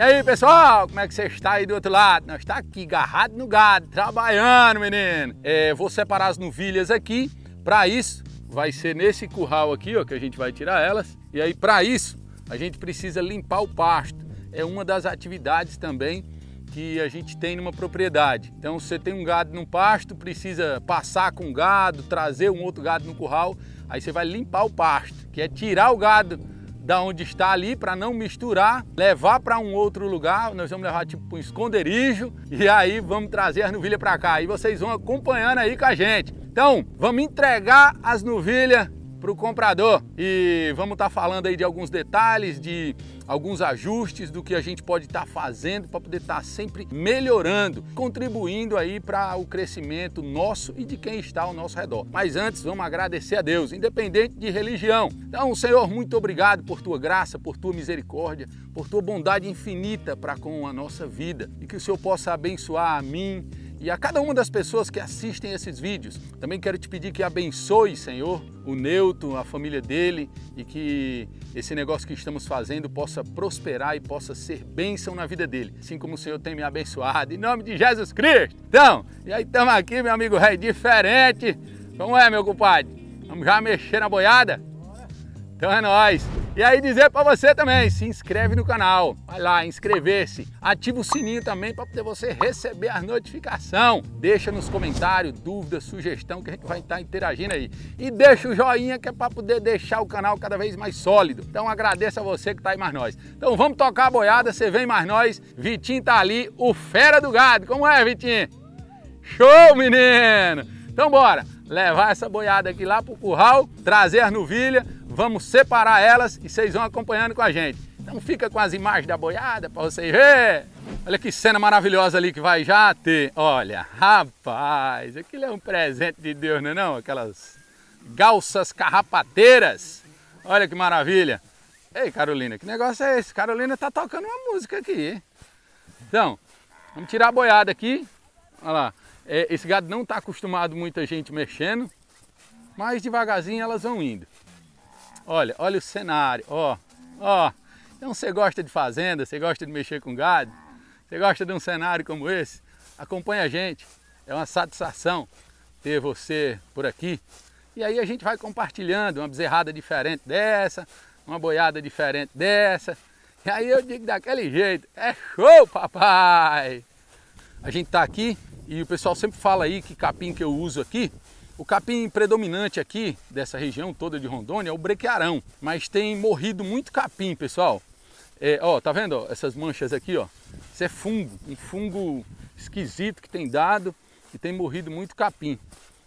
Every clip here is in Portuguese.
E aí, pessoal, como é que você está aí do outro lado? Nós está aqui, agarrado no gado, trabalhando, menino. É, vou separar as novilhas aqui. Para isso, vai ser nesse curral aqui, ó, que a gente vai tirar elas. E aí, para isso, a gente precisa limpar o pasto. É uma das atividades também que a gente tem numa propriedade. Então, você tem um gado no pasto, precisa passar com o gado, trazer um outro gado no curral, aí você vai limpar o pasto, que é tirar o gado da onde está ali para não misturar, levar para um outro lugar, nós vamos levar tipo um esconderijo e aí vamos trazer as novilhas para cá. E vocês vão acompanhando aí com a gente. Então, vamos entregar as novilhas para o comprador. E vamos estar tá falando aí de alguns detalhes, de alguns ajustes do que a gente pode estar tá fazendo para poder estar tá sempre melhorando, contribuindo aí para o crescimento nosso e de quem está ao nosso redor. Mas antes, vamos agradecer a Deus, independente de religião. Então, Senhor, muito obrigado por tua graça, por tua misericórdia, por tua bondade infinita para com a nossa vida e que o Senhor possa abençoar a mim e a cada uma das pessoas que assistem esses vídeos. Também quero te pedir que abençoe, Senhor, o Neuto, a família dele e que esse negócio que estamos fazendo possa prosperar e possa ser bênção na vida dele, assim como o Senhor tem me abençoado, em nome de Jesus Cristo. Então, e aí estamos aqui, meu amigo rei, diferente. Como é, meu compadre? Vamos já mexer na boiada? Então é nóis! E aí dizer para você também, se inscreve no canal, vai lá, inscrever-se, ativa o sininho também para poder você receber as notificações. Deixa nos comentários dúvida, sugestão que a gente vai estar interagindo aí. E deixa o joinha que é para poder deixar o canal cada vez mais sólido. Então agradeço a você que tá aí mais nós. Então vamos tocar a boiada, você vem mais nós. Vitinho tá ali, o fera do gado. Como é, Vitinho? Show, menino! Então bora levar essa boiada aqui lá pro curral, trazer as novilhas vamos separar elas e vocês vão acompanhando com a gente. Então fica com as imagens da boiada para vocês verem. Olha que cena maravilhosa ali que vai já ter. Olha, rapaz, aquilo é um presente de Deus, não é não? Aquelas galças carrapateiras. Olha que maravilha. Ei, Carolina, que negócio é esse? Carolina tá tocando uma música aqui. Então, vamos tirar a boiada aqui. Olha lá. É, esse gado não está acostumado muita gente mexendo, mas devagarzinho elas vão indo. Olha, olha o cenário, ó, ó. Então você gosta de fazenda, você gosta de mexer com gado, você gosta de um cenário como esse, acompanha a gente. É uma satisfação ter você por aqui. E aí a gente vai compartilhando uma bezerrada diferente dessa, uma boiada diferente dessa. E aí eu digo daquele jeito, é show, papai! A gente tá aqui e o pessoal sempre fala aí que capim que eu uso aqui o capim predominante aqui dessa região toda de Rondônia é o brequearão, mas tem morrido muito capim, pessoal. É, ó, tá vendo ó, essas manchas aqui, ó? Isso é fungo, um fungo esquisito que tem dado e tem morrido muito capim.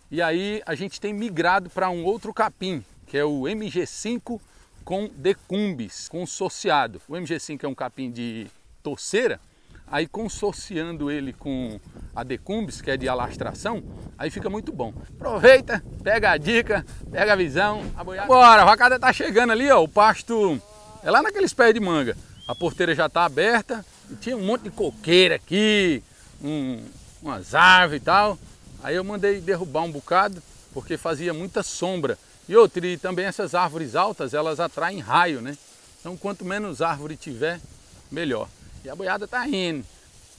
E aí a gente tem migrado para um outro capim, que é o MG5 com decumbis, consorciado. O MG5 é um capim de torceira, aí consorciando ele com a decumbis, que é de alastração, aí fica muito bom. Aproveita, pega a dica, pega a visão, a. Bora, a vacada tá chegando ali, ó, o pasto é lá naqueles pés de manga. A porteira já tá aberta, tinha um monte de coqueira aqui, um, umas árvores e tal. Aí eu mandei derrubar um bocado, porque fazia muita sombra. E outra, e também essas árvores altas, elas atraem raio, né? Então quanto menos árvore tiver, melhor. E a boiada tá indo.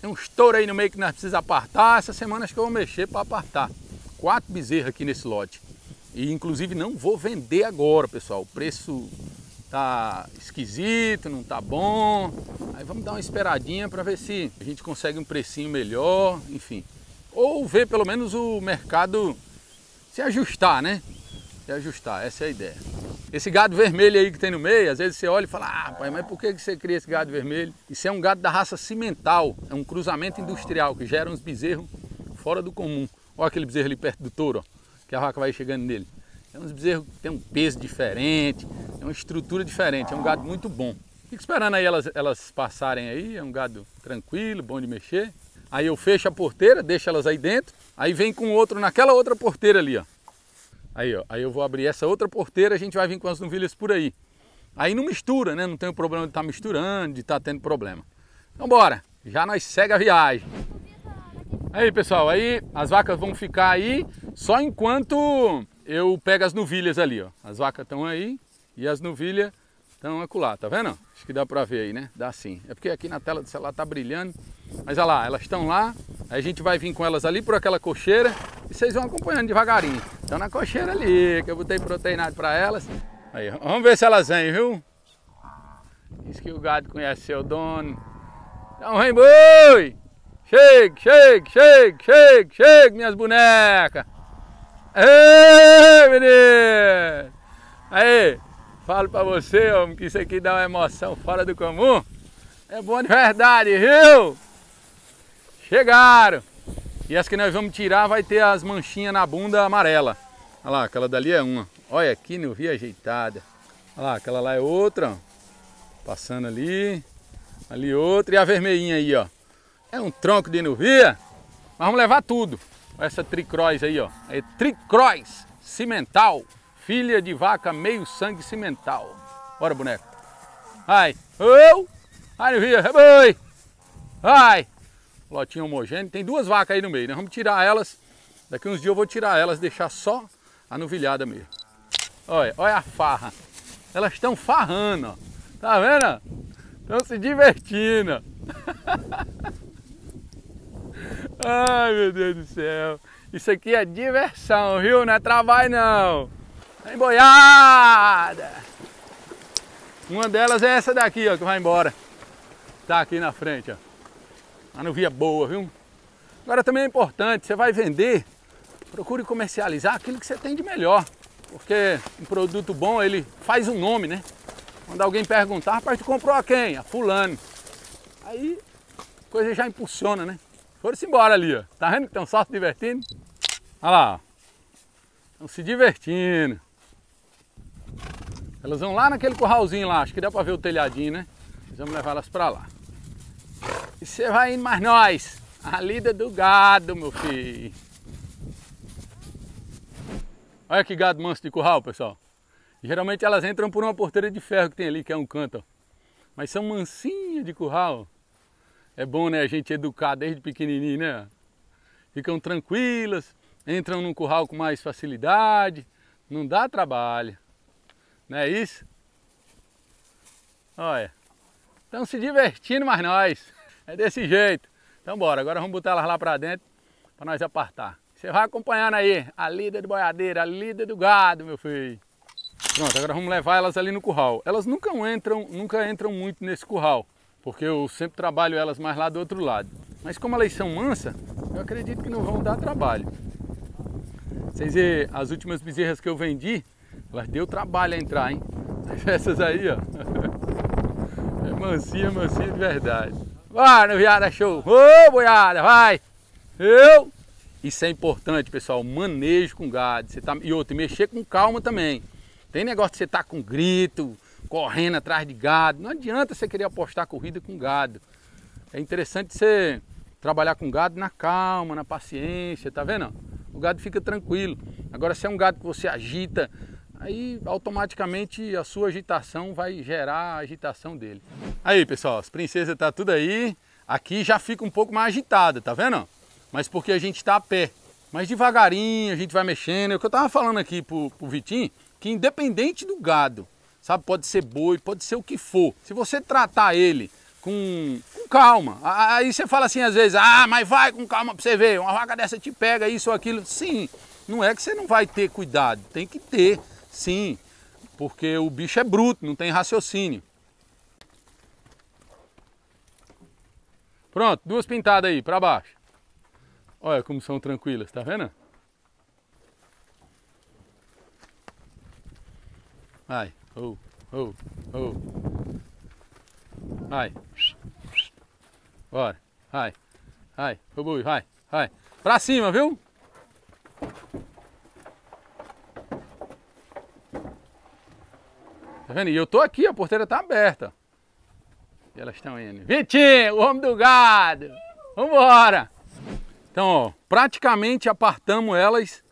Tem um estouro aí no meio que nós precisamos apartar. Essa semana acho que eu vou mexer para apartar. Quatro bezerros aqui nesse lote. E inclusive não vou vender agora, pessoal. O preço tá esquisito, não tá bom. Aí vamos dar uma esperadinha para ver se a gente consegue um precinho melhor, enfim. Ou ver pelo menos o mercado se ajustar, né? Se ajustar, essa é a ideia. Esse gado vermelho aí que tem no meio, às vezes você olha e fala, ah, pai, mas por que você cria esse gado vermelho? Isso é um gado da raça cimental, é um cruzamento industrial que gera uns bezerros fora do comum. Olha aquele bezerro ali perto do touro, ó, que a vaca vai chegando nele. É uns bezerros que tem um peso diferente, é uma estrutura diferente, é um gado muito bom. Fico esperando aí elas, elas passarem aí, é um gado tranquilo, bom de mexer. Aí eu fecho a porteira, deixo elas aí dentro, aí vem com outro naquela outra porteira ali, ó. Aí, ó, aí eu vou abrir essa outra porteira, a gente vai vir com as novilhas por aí. Aí não mistura, né? Não tem o problema de estar tá misturando, de estar tá tendo problema. Então bora, já nós segue a viagem. Aí pessoal, aí as vacas vão ficar aí só enquanto eu pego as novilhas ali, ó. As vacas estão aí e as novilhas Estão acolá, tá vendo? Acho que dá pra ver aí, né? Dá sim. É porque aqui na tela do celular tá brilhando. Mas olha lá, elas estão lá. Aí a gente vai vir com elas ali por aquela cocheira. E vocês vão acompanhando devagarinho. Estão na cocheira ali, que eu botei proteinado pra elas. Aí, vamos ver se elas vêm, viu? Diz que o gado conhece seu dono. Então vem, boi! Chega, chega, chega, chega, chega, minhas bonecas! Ei, menino! Aí, falo pra você, homem, que isso aqui dá uma emoção fora do comum. É bom de verdade, viu? Chegaram! E as que nós vamos tirar vai ter as manchinhas na bunda amarela. Olha lá, aquela dali é uma. Olha aqui, não vi ajeitada. Olha lá, aquela lá é outra, ó. Passando ali. Ali outra. E a vermelhinha aí, ó. É um tronco de nuvia. Mas vamos levar tudo. Essa tricróis aí, ó. É tricróis cimental. Filha de vaca meio sangue cimental. Bora, boneco. Vai. Oh! Vai, nuvia. Boi. Vai. Lotinho homogêneo. Tem duas vacas aí no meio. Nós vamos tirar elas. Daqui uns dias eu vou tirar elas, deixar só a novilhada mesmo. Olha, olha a farra. Elas estão farrando, ó. Tá vendo? Estão se divertindo. Ai, meu Deus do céu. Isso aqui é diversão, viu? Não é trabalho, não. É boiada. Uma delas é essa daqui, ó, que vai embora. Tá aqui na frente, ó. Uma nuvia boa, viu? Agora também é importante, você vai vender, procure comercializar aquilo que você tem de melhor. Porque um produto bom, ele faz um nome, né? Quando alguém perguntar, rapaz, tu comprou a quem? A fulano. Aí a coisa já impulsiona, né? Foram-se embora ali, ó. Tá vendo que estão só se divertindo? Olha lá, Estão se divertindo. Elas vão lá naquele curralzinho lá, acho que dá pra ver o telhadinho, né? Nós vamos levar elas pra lá. E você vai indo mais nós. A lida do gado, meu filho. Olha que gado manso de curral, pessoal. Geralmente elas entram por uma porteira de ferro que tem ali, que é um canto. Mas são mansinhas de curral. É bom, né, a gente educar desde pequenininho, né? Ficam tranquilas, entram num curral com mais facilidade, não dá trabalho. Não é isso? Olha, estão se divertindo, mas nós. É desse jeito. Então bora, agora vamos botar elas lá para dentro para nós apartar. Você vai acompanhando aí a lida de boiadeira, a lida do gado, meu filho. Pronto, agora vamos levar elas ali no curral. Elas nunca entram, nunca entram muito nesse curral, porque eu sempre trabalho elas mais lá do outro lado. Mas como elas são mansas, eu acredito que não vão dar trabalho. Vocês vê, as últimas bezerras que eu vendi, elas deu trabalho a entrar, hein? Essas aí, ó. É mansinha, mansinha de verdade. Vai, noviada, show! Ô, boiada, vai! Eu! Isso é importante, pessoal, manejo com gado. Você tá... E outro, mexer com calma também. Tem negócio de você estar tá com grito, correndo atrás de gado. Não adianta você querer apostar corrida com gado. É interessante você trabalhar com gado na calma, na paciência, tá vendo? O gado fica tranquilo. Agora, se é um gado que você agita, aí automaticamente a sua agitação vai gerar a agitação dele. Aí, pessoal, as princesas tá tudo aí. Aqui já fica um pouco mais agitada, tá vendo? mas porque a gente está a pé. Mas devagarinho a gente vai mexendo. É o que eu estava falando aqui pro, pro Vitinho, que independente do gado, sabe, pode ser boi, pode ser o que for. Se você tratar ele com, com, calma, aí você fala assim às vezes, ah, mas vai com calma para você ver, uma vaca dessa te pega isso ou aquilo. Sim, não é que você não vai ter cuidado, tem que ter, sim, porque o bicho é bruto, não tem raciocínio. Pronto, duas pintadas aí, para baixo. Olha como são tranquilas, tá vendo? Vai, oh, oh, oh. Vai. Bora, vai, vai, vai, vai. Pra cima, viu? Tá vendo? E eu tô aqui, a porteira tá aberta. E elas estão indo. Vitinho, o homem do gado! Vambora! Então, ó, praticamente apartamos elas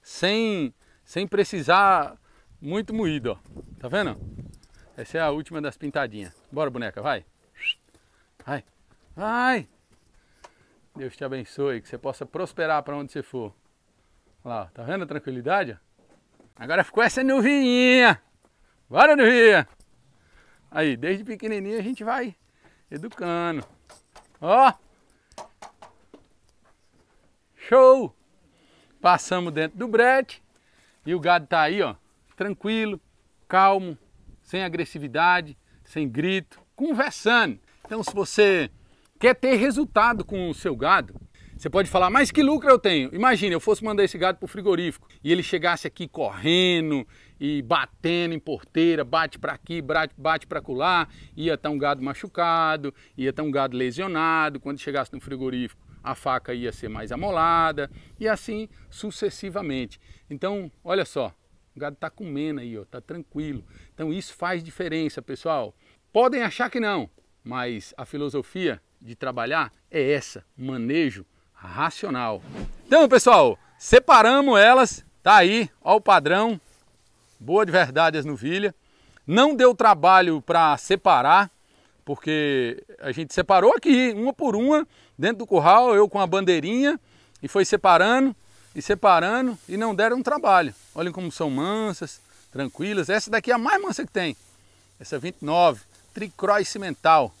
sem, sem precisar muito moído, ó. Tá vendo? Essa é a última das pintadinhas. Bora, boneca, vai. Vai. Vai. Deus te abençoe, que você possa prosperar para onde você for. Lá, tá vendo a tranquilidade? Agora ficou essa nuvinha. Bora, nuvinha. Aí, desde pequenininho a gente vai educando. Ó! Show! Passamos dentro do brete e o gado tá aí, ó, tranquilo, calmo, sem agressividade, sem grito, conversando. Então, se você quer ter resultado com o seu gado, você pode falar, mas que lucro eu tenho? Imagina, eu fosse mandar esse gado para o frigorífico e ele chegasse aqui correndo e batendo em porteira, bate para aqui, bate, para colar, ia estar um gado machucado, ia estar um gado lesionado. Quando chegasse no frigorífico, a faca ia ser mais amolada e assim sucessivamente. Então, olha só, o gado está comendo aí, ó, tá tranquilo. Então isso faz diferença, pessoal. Podem achar que não, mas a filosofia de trabalhar é essa, manejo racional. Então, pessoal, separamos elas, tá aí, ó o padrão, boa de verdade as novilhas. Não deu trabalho para separar, porque a gente separou aqui, uma por uma, dentro do curral, eu com a bandeirinha, e foi separando, e separando, e não deram trabalho. Olhem como são mansas, tranquilas. Essa daqui é a mais mansa que tem. Essa 29, tricrói cimental.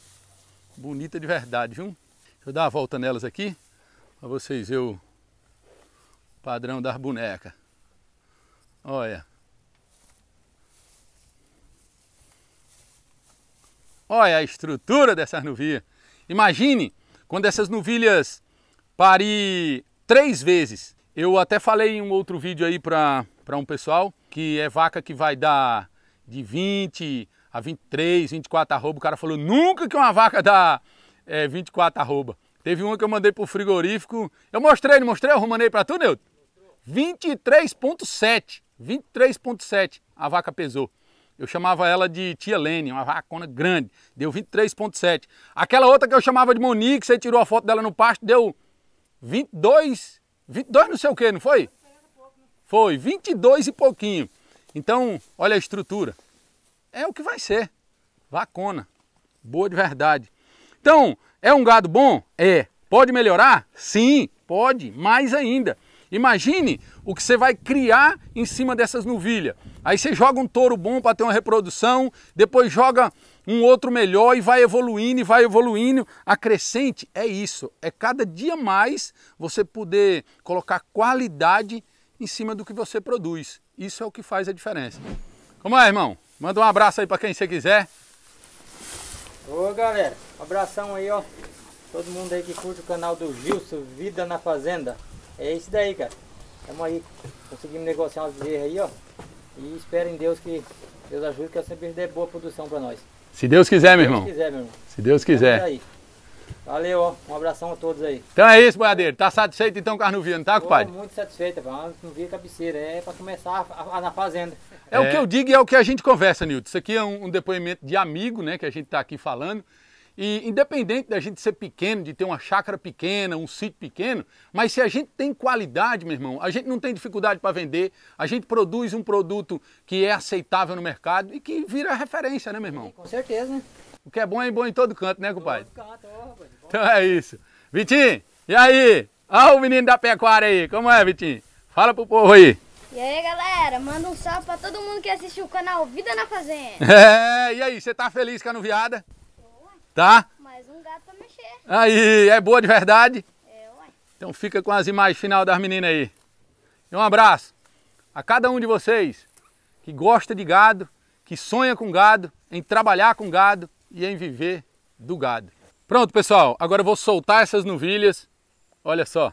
Bonita de verdade, viu? Deixa eu dar uma volta nelas aqui para vocês verem o padrão das bonecas. Olha. Olha a estrutura dessas novilhas. Imagine quando essas novilhas parir três vezes. Eu até falei em um outro vídeo aí para um pessoal que é vaca que vai dar de 20 a 23, 24 arroba. O cara falou nunca que uma vaca dá é, 24 arroba. Teve uma que eu mandei pro frigorífico. Eu mostrei, não mostrei? Eu mandei para tu, Nilton? 23.7. 23.7 a vaca pesou. Eu chamava ela de Tia Lene, uma vacona grande. Deu 23.7. Aquela outra que eu chamava de Monique, você tirou a foto dela no pasto, deu 22, 22 não sei o que, não foi? Foi, 22 e pouquinho. Então, olha a estrutura. É o que vai ser. Vacona. Boa de verdade. Então, é um gado bom? É. Pode melhorar? Sim, pode, mais ainda. Imagine o que você vai criar em cima dessas novilhas. Aí você joga um touro bom para ter uma reprodução, depois joga um outro melhor e vai evoluindo e vai evoluindo. A crescente é isso, é cada dia mais você poder colocar qualidade em cima do que você produz. Isso é o que faz a diferença. Como é, irmão? Manda um abraço aí para quem você quiser. Ô galera, um abração aí, ó. Todo mundo aí que curte o canal do Gilson, Vida na Fazenda. É isso daí, cara. Tamo aí, conseguimos negociar umas bezerras aí, ó. E espero em Deus que Deus ajude, que eu sempre dê boa produção pra nós. Se Deus quiser, meu irmão. Se Deus quiser, meu irmão. Se Deus quiser. Valeu, ó. Um abração a todos aí. Então é isso, boiadeiro. Tá satisfeito então com a Arnuvia, não tá, compadre? muito satisfeito, não via cabeceira. É pra começar a, a, na fazenda. É, é, o que eu digo e é o que a gente conversa, Nilton. Isso aqui é um, um depoimento de amigo, né, que a gente tá aqui falando. E independente da gente ser pequeno, de ter uma chácara pequena, um sítio pequeno, mas se a gente tem qualidade, meu irmão, a gente não tem dificuldade para vender, a gente produz um produto que é aceitável no mercado e que vira referência, né, meu irmão? Com certeza, né? O que é bom é bom em todo canto, né, compadre? Todo canto, ó, rapaz. Então é isso. Vitinho, e aí? Olha o menino da pecuária aí, como é, Vitinho? Fala pro povo aí. E aí, galera, manda um salve pra todo mundo que assistiu o canal Vida na Fazenda. É, e aí, você tá feliz com a noviada? Tá? Mais um gato pra mexer. Aí, é boa de verdade? É, uai. Então fica com as imagens final das meninas aí. E um abraço a cada um de vocês que gosta de gado, que sonha com gado, em trabalhar com gado e em viver do gado. Pronto, pessoal, agora eu vou soltar essas novilhas. Olha só.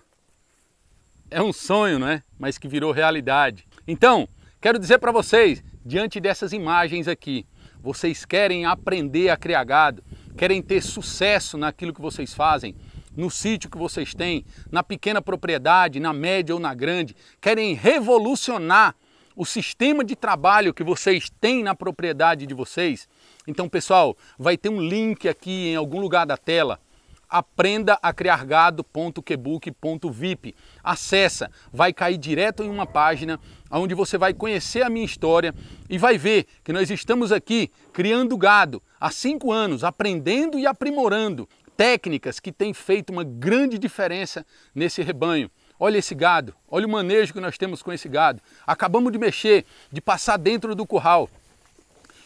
É um sonho, não é? Mas que virou realidade. Então, quero dizer para vocês, diante dessas imagens aqui, vocês querem aprender a criar gado, querem ter sucesso naquilo que vocês fazem, no sítio que vocês têm, na pequena propriedade, na média ou na grande, querem revolucionar o sistema de trabalho que vocês têm na propriedade de vocês. Então, pessoal, vai ter um link aqui em algum lugar da tela aprenda a criar gado.quebook.vip. Acessa, vai cair direto em uma página onde você vai conhecer a minha história e vai ver que nós estamos aqui criando gado há cinco anos, aprendendo e aprimorando técnicas que têm feito uma grande diferença nesse rebanho. Olha esse gado, olha o manejo que nós temos com esse gado. Acabamos de mexer, de passar dentro do curral.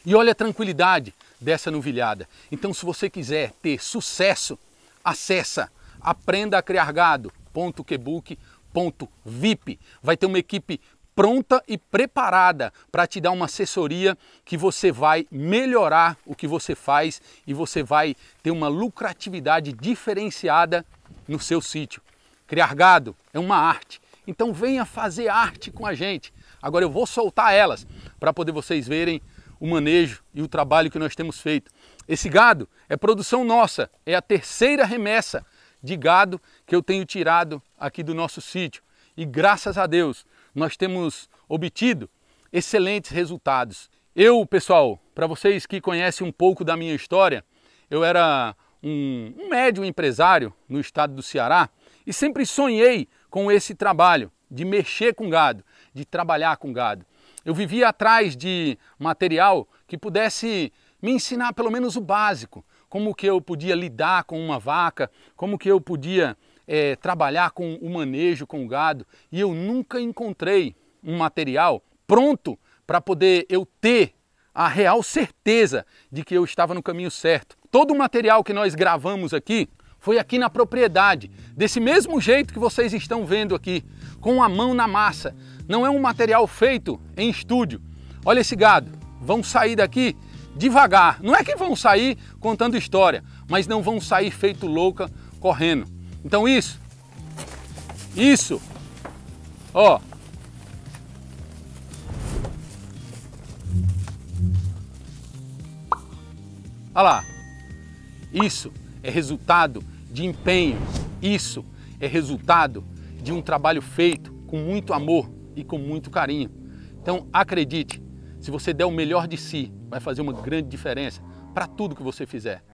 E olha a tranquilidade dessa novilhada. Então, se você quiser ter sucesso, acessa aprendacriargado.kebook.vip. Vai ter uma equipe pronta e preparada para te dar uma assessoria que você vai melhorar o que você faz e você vai ter uma lucratividade diferenciada no seu sítio. Criar gado é uma arte, então venha fazer arte com a gente. Agora eu vou soltar elas para poder vocês verem o manejo e o trabalho que nós temos feito. Esse gado é produção nossa, é a terceira remessa de gado que eu tenho tirado aqui do nosso sítio. E graças a Deus, nós temos obtido excelentes resultados. Eu, pessoal, para vocês que conhecem um pouco da minha história, eu era um, um médio empresário no estado do Ceará e sempre sonhei com esse trabalho de mexer com gado, de trabalhar com gado. Eu vivia atrás de material que pudesse me ensinar pelo menos o básico, como que eu podia lidar com uma vaca, como que eu podia é, trabalhar com o manejo com o gado. E eu nunca encontrei um material pronto para poder eu ter a real certeza de que eu estava no caminho certo. Todo o material que nós gravamos aqui foi aqui na propriedade, desse mesmo jeito que vocês estão vendo aqui, com a mão na massa. Não é um material feito em estúdio. Olha esse gado, vão sair daqui devagar. Não é que vão sair contando história, mas não vão sair feito louca correndo. Então isso, isso, ó. Olha lá, isso é resultado de empenho, isso é resultado de um trabalho feito com muito amor e com muito carinho. Então acredite, se você der o melhor de si, vai fazer uma grande diferença para tudo que você fizer.